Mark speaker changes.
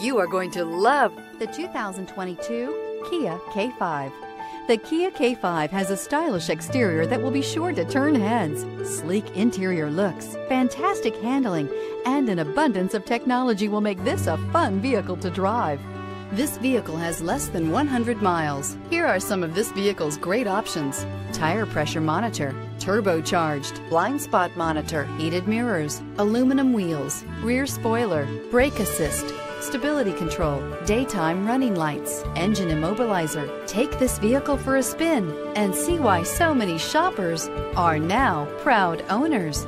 Speaker 1: You are going to love
Speaker 2: the 2022 Kia K5. The Kia K5 has a stylish exterior that will be sure to turn heads, sleek interior looks, fantastic handling, and an abundance of technology will make this a fun vehicle to drive. This vehicle has less than 100 miles. Here are some of this vehicle's great options. Tire pressure monitor, turbocharged, blind spot monitor, heated mirrors, aluminum wheels, rear spoiler, brake assist, stability control, daytime running lights, engine immobilizer. Take this vehicle for a spin and see why so many shoppers are now proud owners.